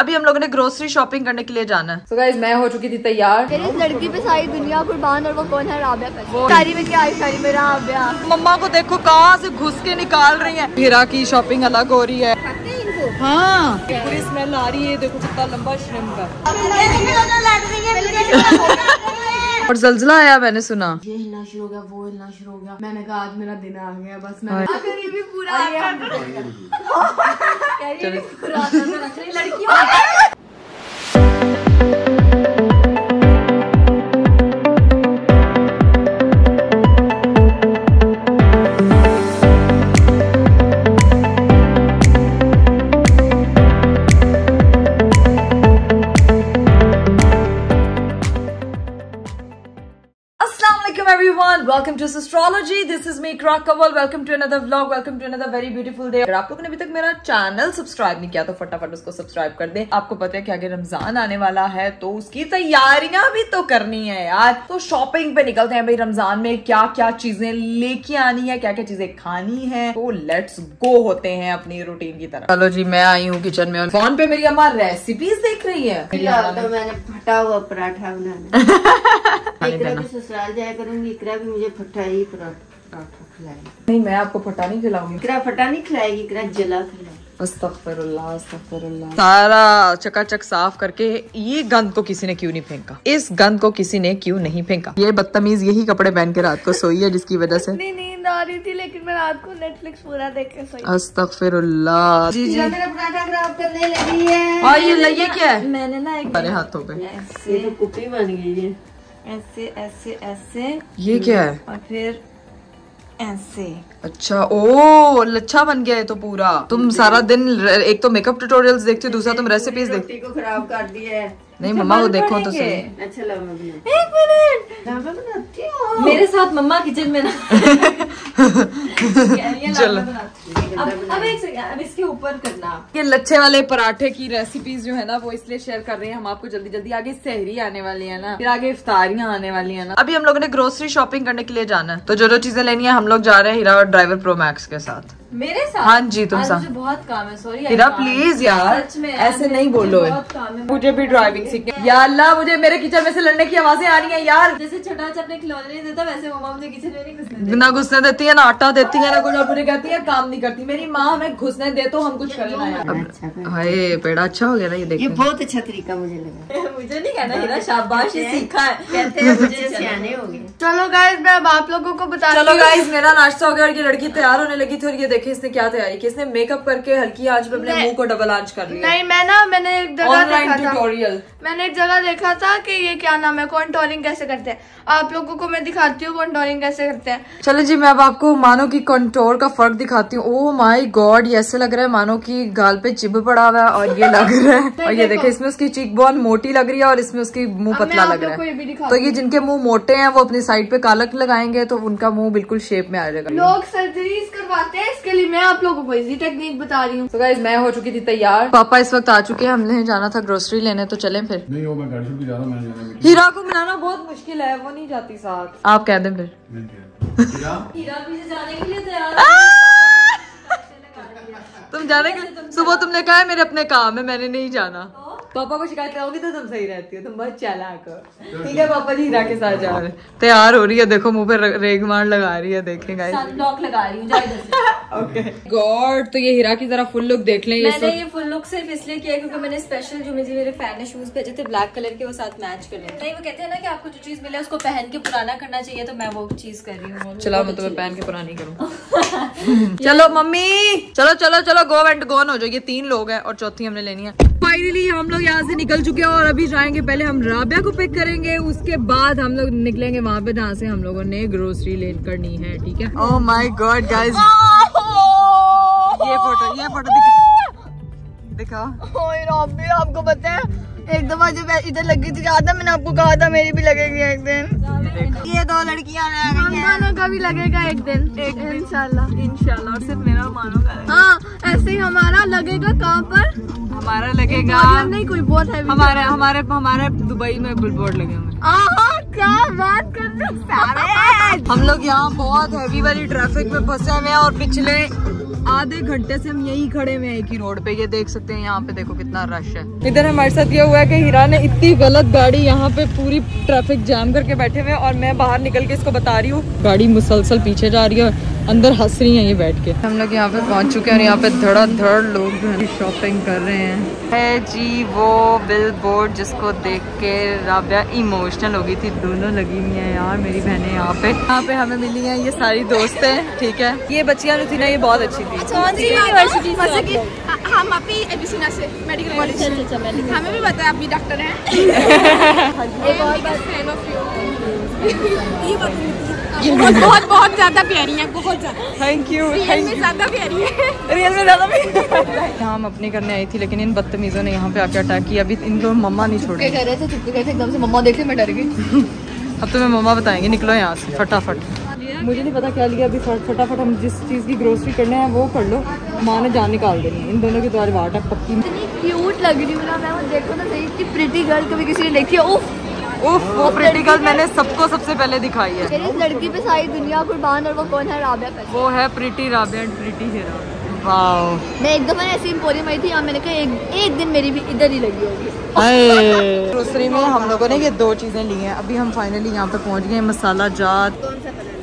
अभी हम लोगों ने ग्रोसरी शॉपिंग करने के लिए जाना है। So guys, मैं हो चुकी थी तैयार। मेरी इस लड़की पे सारी दुनिया कुर्बान और वो कौन है? राबिया सारी में क्या आई सारी में राबिया। मम्मा को देखो कहाँ से घुस के निकाल रही है। हीरा की शॉपिंग अलग हो रही है। हाँ पूरी स्मेल आ रही है। देखो कितना लंबा श्रम है। और जलजला आया मैंने सुना। ये हिलना शुरू हो गया वो हिलना शुरू हो गया। मैंने कहा आज मेरा दिन आ गया बस मैं भी पूरा आ गया welcome to astrology. This is me Krak Kawal. Welcome to another vlog. Welcome to another very beautiful day. अगर आप लोगों ने अभी तक मेरा चैनल सब्सक्राइब नहीं किया तो फटाफट उसको सब्सक्राइब कर दें। आपको पता है कि आगे रमज़ान आने वाला है तो उसकी तैयारियाँ भी तो करनी है यार। तो शॉपिंग पे निकलते हैं भाई रमज़ान में। क्या क्या चीज़ें लेके आनी है क्या क्या चीज़ें खानी है? तो लेट्स गो होते हैं अपनी रूटीन की तरफ़। चलो जी मैं आई हूँ किचन में फ़ोन पे मेरी अम्मा रेसिपीज़ देख रही है। तो मैंने फटा हुआ पराठा बनाना। ससुराल जाया करूँगी इकरा भी मुझे ही पराठा खिलाएगी। नहीं मैं आपको फटा नहीं खिलाऊँगी। इकरा फटा नहीं खिलाएगी इकरा जला खिलाएगी। सारा चकाचक साफ़ करके ये गंद को किसी ने क्यों नहीं फेंका? इस गंद को किसी ने क्यों नहीं फेंका? ये बदतमीज यही कपड़े पहन के रात को सोई है जिसकी वजह से नींद आ रही थी लेकिन मैं रात को नेटफ्लिक्स पूरा देख के सोई। अस्तगफिरुल्लाह। जी जी। मेरा पराठा खराब करने लगी है। और ये लगे क्या है? मैंने ना एक सारे हाथों पे। तो कुपी बन गई है। ऐसे ऐसे ऐसे। ये क्या है? और फिर ऐसे। अच्छा ओ लच्छा बन गया है तो पूरा। तुम सारा दिन एक तो मेकअप ट्यूटोरियल्स देखती हो दूसरा तुम रेसिपीज़ देखती को खराब कर दिया है। नहीं मम्मा वो देखो तो सही। अच्छा एक मिनट। हूँ। मेरे साथ मम्मा किचन में ना। चलो। अब अब एक अब इसके ऊपर करना। ये लच्छे वाले पराठे की रेसिपीज़ जो है ना वो इसलिए शेयर कर रहे हैं। हम आपको जल्दी जल्दी आगे सहरी आने वाली है ना। फिर आगे इफ्तारियाँ आने वाली है ना। अभी हम लोगों ने ग्रोसरी शॉपिंग करने के लिए जाना है। तो जो जो चीज़ें लेनी है हम लोग जा रहे हैं हीरा और ड्राइवर प्रो मैक्स के साथ। मेरे साथ? हाँ जी तुम साथ। मुझे बहुत काम है सॉरी हीरा प्लीज़ यार ऐसे नहीं बोलो। है। मुझे भी ड्राइविंग सीखनी या अल्लाह मुझे मेरे किचन में से लड़ने की आवाज़ें आ रही हैं यार। जैसे छोटा बच्चा अपने खिलौने नहीं देता वैसे मम्मा मुझे किचन में नहीं घुसने ना घुसने देती है ना आटा देती है ना कुछ और मुझे कहती है काम नहीं करती। मेरी माँ हमें घुसने दे तो हम कुछ करें अच्छा हाय पेड़ा अच्छा हो गया ना ये ये देखो। बहुत अच्छा तरीका मुझे लगा। मुझे नहीं कहना हीरा शाबाश ये सीखा है। कहते हैं मुझे सियाने हो गए। चलो गाइस मैं अब आप लोगों को बता चलो गाइस मेरा नाश्ता हो गया और ये लड़की तैयार होने लगी थी और ये देखे इसने क्या तैयारी की इसने मेकअप करके हल्की आँच पे अपने मुँह को डबल आँच कर लिया। नहीं मैं ना मैंने एक ऑनलाइन ट्यूटोरियल मैंने एक जगह देखा था कि ये क्या नाम है कॉन्टोरिंग कैसे करते हैं। आप लोगों को मैं दिखाती हूँ कॉन्टोरिंग कैसे करते हैं। चलो जी मैं अब आपको मानो की कंटोर का फ़र्क दिखाती हूँ। ओ माई गॉड ये ऐसे लग रहा है मानो की गाल पे चिब पड़ा हुआ है और ये लग रहा है। और ये देखे। इसमें उसकी चीक बोन मोटी लग रही है और इसमें उसकी मुँह पतला लग रहा है। तो ये जिनके मुँह मोटे हैं वो अपनी साइड पे कालक लगाएँगे तो उनका मुँह बिल्कुल शेप में आ जाएगा। लोग सर्जरीज करवाते हैं इसके लिए मैं आप लोगों को इजी टेक्निक बता रही हूँ। तो मैं हो चुकी थी तैयार। पापा इस वक्त आ चुके हैं हमने जाना था ग्रोसरी लेने तो चलें। फिर। नहीं वो मैं गाड़ी से भी जा रहा हूँ मैंने हीरा को मिलाना बहुत मुश्किल है वो नहीं जाती साथ। आप कह दें फिर। में हीरा? जाने के लिए तैयार तुम जाने के सुबह तुमने कहा है मेरे अपने काम है मैंने नहीं जाना। पापा को शिकायत करोगी तो तुम सही रहती हो तुम बहुत चालाक हो। ठीक है पापा जी हीरा के साथ जा रहे तैयार हो रही है देखो मुँह पे रेगमार लगा रही है देखें गाइस लगा रही हूँ जा इधर ओके गॉड तो ये हीरा की जरा फुल लुक देख लें ये मैंने ये फुल लुक सिर्फ़ इसलिए किया क्योंकि मैंने स्पेशल जो मुझे मेरे फ़ैन ने शूज़ भेजे थे ब्लैक कलर के वो साथ मैच कर लेते नहीं वो कहते हैं ना कि आपको जो चीज़ मिले उसको पहन के पुराना करना चाहिए तो मैं वो चीज़ कर रही हूँ। चलो मैं तुम्हें पहन के पुरानी करूँ। चलो मम्मी! चलो चलो चलो गो एंड गोन हो जाओ। ये तीन लोग हैं और चौथी हमने लेनी है। फाइनली हम लोग यहाँ से निकल चुके हैं और अभी जाएँगे पहले हम राबिया को पिक करेंगे उसके बाद हम लोग निकलेंगे वहाँ पे जहाँ से हम लोगों ने ग्रोसरी ले करनी है ठीक है? ओह माय गॉड गाइस ये फ़ोटो ये फ़ोटो दिखा दिखा? आपको पता है एक दफ़ा जब इधर लगी थी ज़्यादा मैंने आपको कहा था मेरी भी लगेगी एक दिन। ये दो लड़कियाँ दोनों का भी लगेगा एक दिन इंशाल्लाह। इंशाल्लाह और सिर्फ़ मेरा मानो का हाँ। ऐसे ही हमारा लगेगा कहाँ पर? हमारा लगेगा नहीं कोई बहुत है हमारे हमारे हमारे दुबई में बिल बोर्ड लगे हुए क्या बात कर रहे हम लोग यहाँ बहुत हैवी वाली ट्रैफ़िक में फंसे हुए हैं और पिछले आधे घंटे से हम यही खड़े हुए हैं, एक ही रोड पे। ये देख सकते हैं, यहाँ पे देखो कितना रश है। इधर हमारे साथ ये हुआ है कि हीरा ने इतनी गलत गाड़ी यहाँ पे पूरी ट्रैफ़िक जाम करके बैठे हुए और मैं बाहर निकल के इसको बता रही हूँ। गाड़ी मुसलसल पीछे जा रही है अंदर हंस रही हैं ये बैठ के। हम लोग यहाँ पे पहुँच चुके हैं और यहाँ पे धड़ाधड़ लोग जो है शॉपिंग कर रहे हैं। है जी वो बिल बोर्ड जिसको देख के राबिया इमोशनल हो गई थी। दोनों लगी हुई हैं यार मेरी बहनें यहाँ पे। यहाँ पे हमें मिली हैं ये सारी दोस्त हैं ठीक है? ये बच्चियाँ जो थी ना ये बहुत अच्छी थी। कौन सी यूनिवर्सिटी लोग? हम से मेडिकल कॉलेज अच्छा, अच्छा, हमें भी बताया है आप भी डॉक्टर हैं? बहुत बहुत बहुत ज़्यादा प्यारी है बहुत ज़्यादा। थैंक यू रियल में ज़्यादा प्यारी है। रियल में ज़्यादा यहाँ हम अपनी करने आई थी लेकिन इन बदतमीजों ने यहाँ पे आके अटैक किया। अभी इनको मम्मा नहीं छोड़े। कर रहे थे चुपके गए थे एकदम से मम्मा देख ली मैं डर गई। अब तुम्हें मम्मा बताएँगे निकलो यहाँ से फटाफट। मुझे नहीं पता क्या लिया अभी फट- फटाफट हम जिस चीज़ की ग्रोसरी करने हैं वो कर लो। माँ ने जान निकाल देनी है। इन दोनों की द्वारा वाट है पक्की क्यूट लग रही हूँ ना मैं देखो ना सही इतनी प्रिटी गर्ल कभी किसी ने देखी है। उफ! उफ वो प्रेटी गर्ल मैंने सबको सबसे पहले दिखाई है। मेरी इस लड़की पे सारी दुनिया कुर्बान और वो कौन है? राबिया कर वो है pretty Rabia and pretty Heera wow मैं एक दफ़ा ऐसे इम्पोरियम आई थी और मैंने कहा एक, एक दिन मेरी भी इधर ही लगी होगी। ग्रोसरी में हम लोगों ने ये दो चीज़ें ली हैं। अभी हम फाइनली यहाँ पे पहुँच गए हैं, मसाला जात।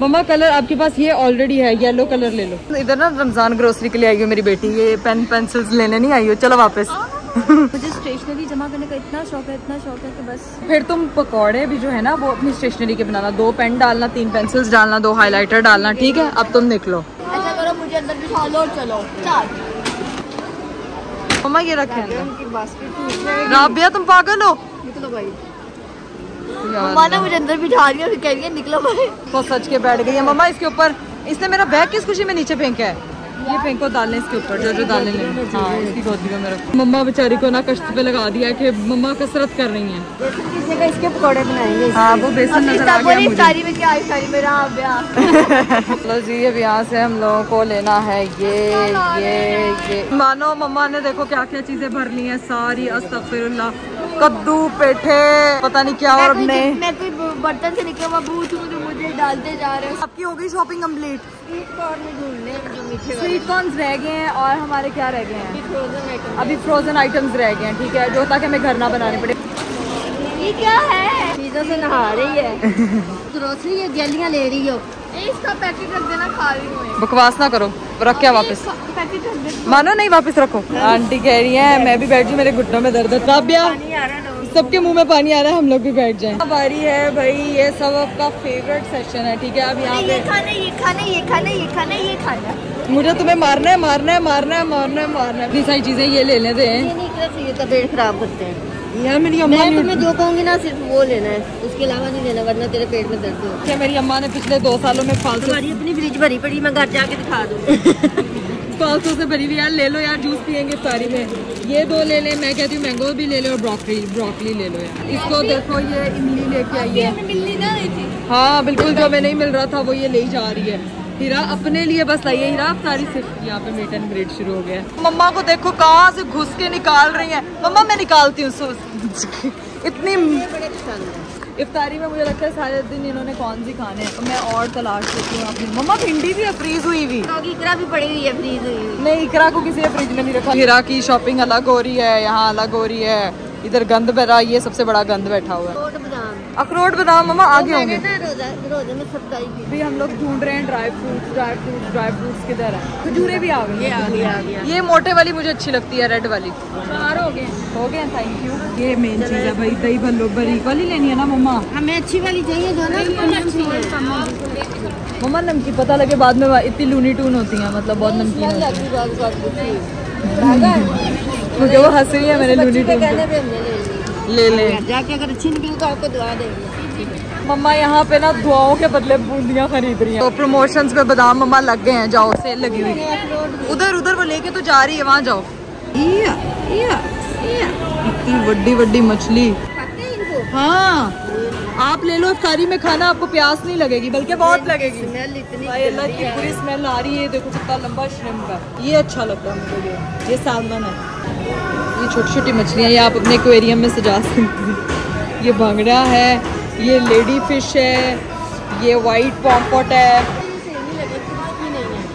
मम्मा कलर आपके पास ये ऑलरेडी है येलो कलर ले लो। इधर ना रमज़ान ग्रोसरी के लिए आई हो मेरी बेटी ये पेन पेंसिल्स लेने नहीं आई हो? चलो वापस। मुझे स्टेशनरी जमा करने का इतना शौक है इतना शौक है कि बस। फिर तुम पकौड़े भी जो है ना वो अपनी स्टेशनरी के बनाना दो पेन डालना तीन पेंसिल्स डालना दो हाइलाइटर डालना ठीक है? अब तुम निकलो। ऐसा करो मुझे अंदर बिठा लो और चलो। चार। मम्मा ये रखे राबिया तुम पागल हो? निकलो भाई। मम्मा ने मुझे अंदर बिठा फिर कह रही है निकलो भाई। तो सच के बैठ गई है। मम्मा इसके ऊपर इसने मेरा बैग किस खुशी में नीचे फेंका है? ये फेंको डालने इसके ऊपर जो जो डालने लेने हाँ इसकी गोदी में मेरा मम्मा बेचारी को ना कश्त पे लगा दिया कि मम्मा कसरत कर रही हैं। इसके पकौड़े बनाएँगे हाँ। वो बेसन नज़र आ गया जी अब यहाँ से हम लोगों को लेना है ये ये ये। मानो मम्मा ने देखो क्या क्या चीज़ें भर ली हैं सारी अस्तगफिरुल्लाह। कद्दू पेठे पता नहीं क्या और अपने मैं कोई बर्तन से निकला हुआ भूत हूँ तो मुझे डालते जा रहे हो। आपकी हो गई शॉपिंग कंप्लीट स्वीट कॉर्न जो रह गए हैं और हमारे क्या रह गए हैं? अभी फ्रोजन आइटम्स रह गए। हैं ठीक है? जो ताकि हमें घर ना बनाने पड़े। ये क्या है? चीज़ों से नहा रही है। ग्रोसरी ये गैलियाँ ले रही हो? इसका पैकेट रख देना खा रही हूँ बकवास ना करो। रख क्या वापस? पैकेट रख दे मानो नहीं वापस रखो। आंटी कह रही है मैं भी बैठ जाऊँ मेरे घुटनों में दर्द है। सबके मुँह में पानी आ रहा है हम लोग भी बैठ जाएँ। अब बारी है भाई ये सब आपका फेवरेट सेशन है ठीक है? अब यहाँ ये पे खाना ये खाना ये खाना ये खाना ये खाना। मुझे तुम्हें मारना है मारना है मारना है मारना है मारना है। इतनी सारी चीज़ें ये ले लेते हैं। तबीयत खराब करते हैं। यार मेरी अम्मा मैं तुम्हें जो कहूँगी ना सिर्फ़ वो लेना है। उसके अलावा नहीं लेना वरना तेरे पेट में दर्द हो क्या मेरी अम्मा ने पिछले दो सालों में फालतू अपनी फ्रिज भरी पड़ी मैं घर जाके दिखा दूँ। फालतू से भरी हुई यार ले लो यार जूस पियेंगे सारी में। ये दो ले ले मैं कहती हूँ मैंगो भी ले लो और ब्रोकली ब्रोकली ले लो यार। इसको देखो ये इमली लेके आई है। हाँ बिल्कुल जो हमें नहीं मिल रहा था वो ये ले जा रही है। हीरा अपने लिए बस लाइए। हीरा आप सारी सिर्फ़ यहाँ पे मीट एंड ग्रेड शुरू हो गया। है मम्मा को देखो कहाँ से घुस के निकाल रही है। मम्मा मैं निकालती हूँ इतनी है इफ्तारी में मुझे लगता है सारे दिन इन्होंने कौन सी खाने हैं? मैं और तलाश लेती हूँ अपनी। मम्मा भिंडी भी है फ्रीज हुई हुई। इकरा भी पड़ी हुई है फ्रीज हुई हुई। नहीं इकरा को किसी ने फ्रिज में नहीं रखा। हीरा की शॉपिंग अलग हो रही है यहाँ अलग हो रही है। इधर गंद भरा ये सबसे बड़ा गंद बैठा हुआ है। अखरोट बादाम मम्मा आगे होंगे। ना रोजा रोज़े में सब अभी हम लोग ढूंढ रहे हैं dry fruits dry fruits dry fruits किधर है? खजूरें भी आ गई। ये आ गया ये मोटे वाली मुझे अच्छी लगती है रेड वाली। चार हो गए हो। गए थैंक यू ये मेन चीज़ है भाई दही भल्लो बरीक वाली लेनी है ना मम्मा हमें अच्छी वाली चाहिए जो ना मम्मा नमकीन पता लगे बाद में इतनी लूनी टून होती है मतलब बहुत नमकीन मुझे वो हंस रही है मैंने लूनी टून कहने पे। हमने ले ली। ले जाके अगर अच्छी निकली तो आपको दुआ देंगे। मम्मा यहाँ पे ना दुआओं के बदले बूंदियाँ खरीद रही हैं। तो प्रमोशंस पे बादाम मम्मा लग गए हैं जाओ सेल लगी हुई। उधर उधर वो लेके तो जा रही है वहाँ जाओ। इया, इया, इया। इतनी बड़ी बड़ी मछली। हाँ आप ले लो इफ्तारी में खाना आपको प्यास नहीं लगेगी बल्कि बहुत लगेगी। स्मेल इतनी अल्लाह की पूरी स्मेल आ रही है देखो कितना लंबा श्रिम्प है। ये अच्छा लगता है मुझे। ये ये सालमन है। ये छोटी छोटी मछलियाँ ये आप अपने एक्वेरियम में सजा सकते हैं। ये भंगड़ा है ये लेडी फ़िश है ये वाइट पॉम्पॉट है।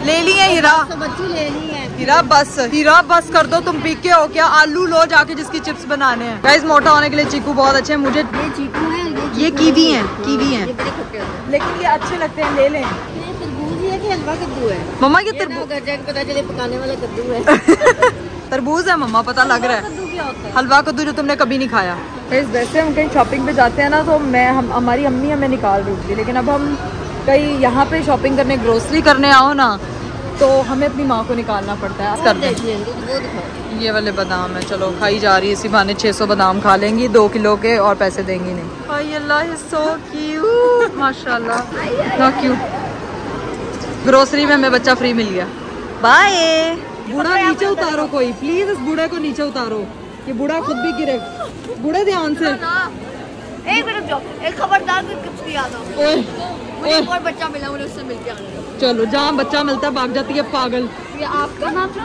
ले ली है हीरा। ले ली हीरा बस हीरा बस कर दो तुम पी के हो क्या? आलू लो जाके जिसकी चिप्स बनाने हैं। गाइस मोटा होने के लिए चीकू बहुत अच्छे हैं। मुझे ये चीकू है ये कीवी हैं। कीवी हैं। लेकिन ये अच्छे लगते हैं ले लें। कि हलवा कद्दू है? मम्मा ये तरबूज घर जाके पता चले पकाने वाला कद्दू है। तरबूज है मम्मा पता लग रहा है। हलवा कद्दू जो तुमने कभी नहीं खाया। वैसे हम कहीं शॉपिंग पे जाते हैं ना तो मैं हम हमारी अम्मी हमें निकाल रही थी लेकिन अब हम कहीं यहाँ पे शॉपिंग करने ग्रोसरी करने आओ ना तो हमें अपनी माँ को निकालना पड़ता है। कर ये वाले बादाम है चलो खाई जा रही है इसी बहाने 600 बादाम खा लेंगी दो किलो के और पैसे देंगी नहीं। हाय अल्लाह सो क्यूट माशाल्लाह नो क्यूट ग्रोसरी में हमें बच्चा फ्री मिल गया। बाय बूढ़ा नीचे उतारो कोई। प्लीज़ इस बूढ़े को नीचे उतारो। ये बूढ़ा खुद भी गिरे। बूढ़े ध्यान से। एक मिनट जाओ। एक खबरदार कोई कुछ भी आता ओए मुझे और बच्चा मिला मुझे उससे मिल गया चलो जहाँ बच्चा मिलता है भाग जाती है पागल। ये आपका बहुत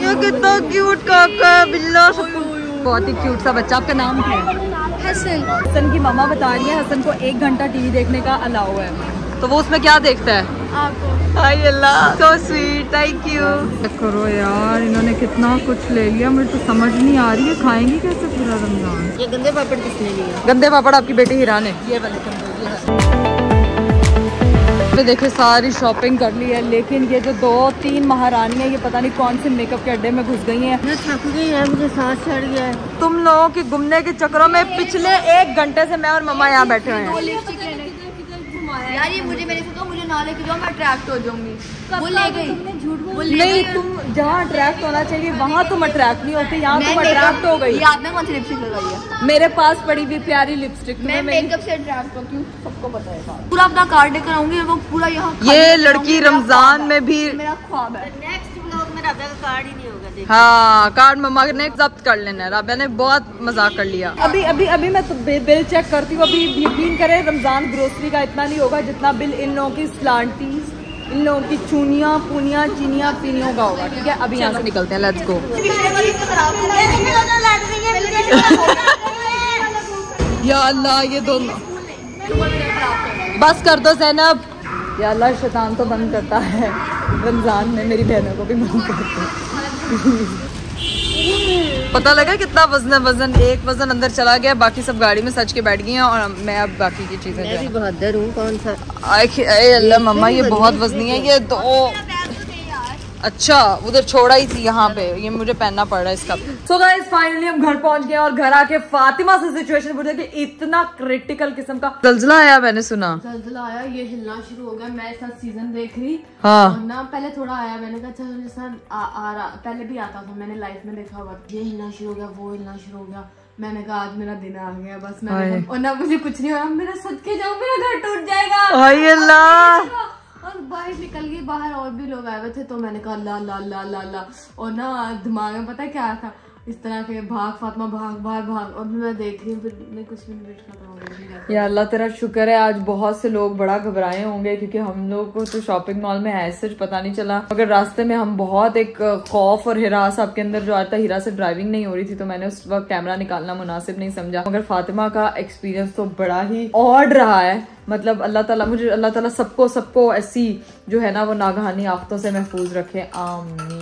ये कितना क्यूट काका बिल्ला बहुत ही क्यूट सा बच्चा। आपका नाम क्या है? हसन। हसन की मामा बता रही है हसन को एक घंटा टीवी देखने का अलाउ है। तो वो उसमें क्या देखता है? आपको हाय Allah so sweet thank you करो यार इन्होंने कितना कुछ ले लिया मुझे तो समझ नहीं आ रही है खाएँगी कैसे पूरा रमज़ान? ये गंदे पापड़ किसने लिए? गंदे पापड़ आपकी बेटी हीरा ने। ये वाले देखिए सारी शॉपिंग कर ली है लेकिन ये जो दो तीन महारानी है ये पता नहीं कौन से मेकअप के अड्डे में घुस गई हैं। मैं थक गई है मुझे सांस चढ़ गया है। तुम लोगों के घूमने के चक्करों में पिछले एक घंटे से मैं और मम्मा यहाँ बैठे हुए हैं। लेने यार ये मुझे मेरे से तो मुझे ना लेके जाओ मैं अट्रैक्ट हो जाऊँगी। वो ले गई। वो नहीं तुम जहाँ अट्रैक्ट होना चाहिए वहाँ तुम अट्रैक्ट नहीं होती यहाँ तुम अट्रैक्ट हो गई। ये आपने कौन सी लिपस्टिक लगाई है? मेरे पास पड़ी हुई प्यारी लिपस्टिक मैं मेकअप से अट्रैक्ट होती हूँ। सबको पता है पूरा अपना कार्ड लेकर आऊँगी वो पूरा यहाँ ये लड़की रमज़ान में भी मेरा ख्वाब है। नेक्स्ट ब्लॉग में राबा का कार्ड ही हाँ कार्ड मम्मा ने जब्त कर लेना है। राबिया ने बहुत मज़ाक कर लिया। अभी अभी अभी मैं तो बिल चेक करती हूँ। अभी यकीन करें रमज़ान ग्रोसरी का इतना नहीं होगा जितना बिल इन लोगों की स्लांटीज इन लोगों की चूनिया पुनिया चीनिया पीनियों का होगा। ठीक है अभी यहाँ से निकलते हैं लेट्स गो या अल्लाह ये दोनों। बस कर दो जैनब या अल्लाह शैतान तो बंद करता है। रमज़ान में मेरी बहनों को भी बंद करता है। पता लगा कितना वज़न है वज़न एक वज़न अंदर चला गया बाकी सब गाड़ी में सच के बैठ गई हैं और मैं अब बाकी की चीज़ें मैं भी बहादुर हूँ कौन सा? अल्लाह मम्मा ये बहुत वजनी है ये दो अच्छा उधर छोड़ा ही थी यहाँ पे। ये मुझे पहनना पड़ रहा है इसका। सो गाइस फाइनली हम घर पहुँच गए और घर आके फातिमा से सिचुएशन पूछ कि इतना क्रिटिकल किस्म का जलजला आया मैंने सुना। जल्जला आया ये हिलना शुरू हो गया। मैं इसका सीज़न देख रही। हाँ। ना पहले थोड़ा आया। मैंने कहा जैसा आ, आ रहा पहले भी आता था मैंने लाइफ में देखा हुआ। ये हिलना शुरू हो गया वो हिलना शुरू हो गया। मैंने कहा आज मेरा दिन आ गया बस। मैं और ना मुझे कुछ नहीं हो रहा। मेरा सदके जाऊँ मेरा घर टूट जाएगा। अल्लाह। बाहर निकल गई, बाहर और भी लोग आए हुए थे तो मैंने कहा, ला ला ला ला ला। और ना दिमाग में पता क्या था? इस तरह के भाग, फातिमा भाग भाग भाग, और मैं देख रही हूँ, फिर मैं कुछ मिनट खत्म हो गई या अल्लाह तेरा शुक्र है, आज बहुत से लोग बड़ा घबराए होंगे, क्योंकि हम लोग को तो शॉपिंग मॉल में ऐसे पता नहीं चला। मगर रास्ते में हम बहुत एक खौफ और हिरास आपके अंदर जो आता हीरा से ड्राइविंग नहीं हो रही थी तो मैंने उस वक्त कैमरा निकालना मुनासिब नहीं समझा। मगर फातिमा का एक्सपीरियंस तो बड़ा ही ऑड रहा है। मतलब अल्लाह ताला, मुझे अल्लाह ताला सबको सबको ऐसी जो है ना, वो नागहानी आफतों से महफूज रखे। आमीन।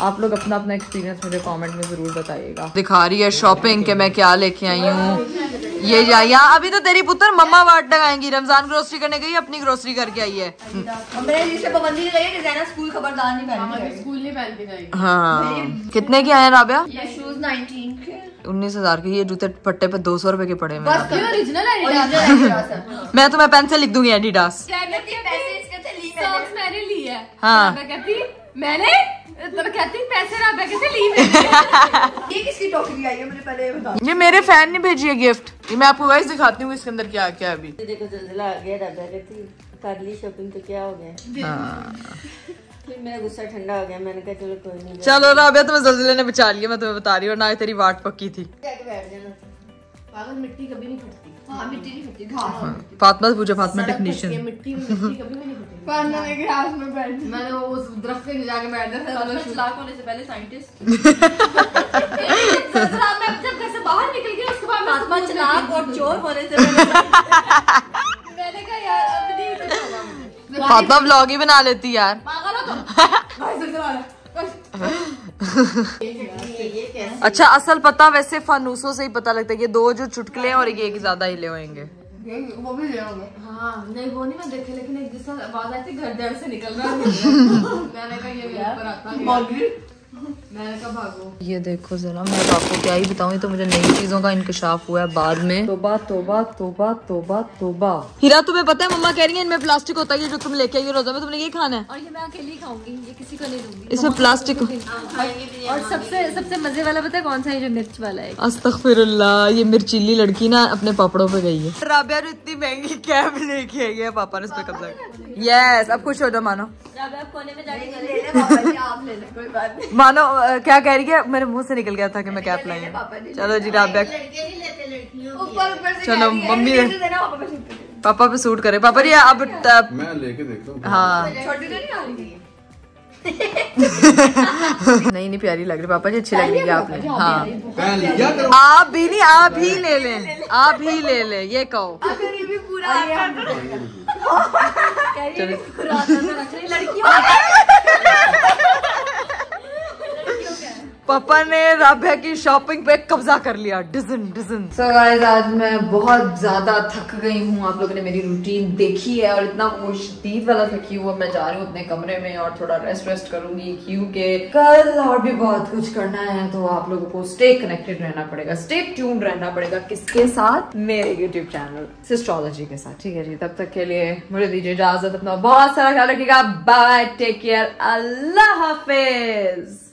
आप लोग अपना अपना एक्सपीरियंस मुझे कमेंट में ज़रूर बताइएगा। दिखा रही है शॉपिंग के मैं क्या लेके आई हूँ। ये जा यहाँ अभी तो तेरी पुत्र मम्मा वाट लगाएँगी। रमज़ान ग्रोसरी करने गई अपनी ग्रोसरी करके आई है। है कि जैना स्कूल खबरदार नहीं पहननी स्कूल नहीं पहन के जाएगी हाँ कितने के आए हैं राबिया? ये शूज़ 19 के। उन्नीस हज़ार के ये जूते पट्टे पे दो सौ रुपए के पड़े हैं है मैं तुम्हें पेन से लिख दूँगी एडिडास पैसे इसके थे ली मैंने। ली है। हाँ। कहती मैंने तो कहती पैसे राबा कहते ली मैंने ये किसकी टोकरी आई है मुझे पहले बताओ। ये मेरे फ़ैन ने भेजी है गिफ्ट। ये मैं आपको वैसे दिखाती हूँ इसके अंदर क्या क्या है अभी। देखो जल्जला आ गया कहती कर ली शॉपिंग तो क्या हो गया? हाँ। फिर मेरा गुस्सा ठंडा हो गया मैंने कहा चलो कोई नहीं चलो राबिया तुम्हें जल्जले ने बचा लिया मैं तुम्हें बता रही हूँ ना तेरी वाट पक्की थी। बैठ जाना। पागल मिट्टी कभी नहीं फटती। हाँ मिट्टी नहीं फटती। फातमा से पूछो फातमा टेक्नीशियन मिट्टी मिट्टी कभी भी नहीं फटेगी पाना में घास में बैठ मैंने उस दरख्त पे जाके बैठ गया था होने से पहले साइंटिस्ट। मैं जब घर से बाहर निकल गई उसके बाद आत्मा चलाक और चोर होने से मैंने कहा यार अब नहीं कुछ होगा मुझे फातिमा व्लॉग ही बना लेती यार। अच्छा असल पता वैसे फानूसों से ही पता लगता है ये दो जो चुटकले हैं और ये एक ज़्यादा हिले होंगे वो भी ले आओगे। हाँ नहीं वो नहीं मैं देखे लेकिन एक जिस आवाज़ आई थी घर डर से निकल रहा है मैंने कहा ये मेरे ऊपर आता है। मैंने कहा भागो ये देखो जरा मैं आपको क्या ही बताऊँ तो मुझे नई चीज़ों का इंकशाफ हुआ है बाद में। तोबा तोबा तोबा तोबा तोबा। हीरा तुम्हें पता है मम्मा कह रही है इनमें प्लास्टिक होता है जो तुम लेके आई रोजा में तुमने ये खाना है? और ये मैं अकेली खाऊँगी ये किसी को नहीं दूँगी। इसमें प्लास्टिक और सबसे सबसे मज़े वाला पता है कौन सा है? जो मिर्च वाला है। अस्तगफिरुल्लाह ये मिर्चीली लड़की ना अपने पापड़ों पे गई है। राबिया इतनी महँगी कैब लेके आई है पापा ने पे कब्जा यस अब खुश हो जाओ मानो। आप कोने में जाके मानो अ, क्या कह रही है? मेरे मुँह से निकल गया था कि मैं कैब लाई हूँ। चलो जी राबिया लड़के नहीं लेते लड़कियों की ऊपर ऊपर से चलो मम्मी पापा पे सूट करे। पापा जी अब मैं लेके देखता हूँ। हाँ। तो नहीं नहीं नहीं प्यारी लग रही। पापा जी अच्छी लग रही है आपने हाँ। पहन लिया करो। आप भी नहीं आप ही ले लें। आप ही ले लें ये कहो। अगर ये भी पूरा पापा ने राबिया की शॉपिंग पे कब्जा कर लिया, डिजन डिजन। सो गाइस आज मैं बहुत ज़्यादा थक गई हूँ। आप लोगों ने मेरी रूटीन देखी है और इतना शदीद वाला थकी हुआ मैं जा रही हूँ अपने कमरे में और थोड़ा रेस्ट वेस्ट करूँगी क्योंकि कल और भी बहुत कुछ करना है तो आप लोगों को स्टे कनेक्टेड रहना पड़ेगा। स्टे ट्यून रहना पड़ेगा किसके साथ? मेरे यूट्यूब चैनल सिस्ट्रोलॉजी के साथ। ठीक है जी, तब तक के लिए मुझे दीजिए इजाज़त। अपना बहुत सारा ख्याल रखिएगा। बाय टेक केयर अल्लाह हाफिज।